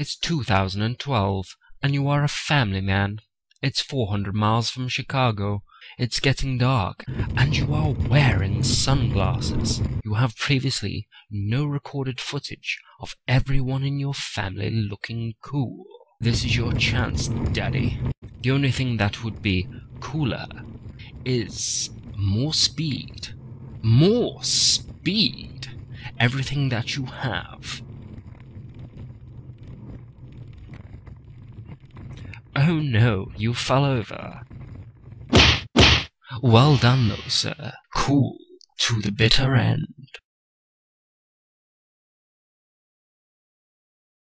It's 2012, and you are a family man. It's 400 miles from Chicago. It's getting dark, and you are wearing sunglasses. You have previously no recorded footage of everyone in your family looking cool. This is your chance, Daddy. The only thing that would be cooler is more speed. More speed! Everything that you have. Oh no, you fell over. Well done though, sir. Cool to the bitter end.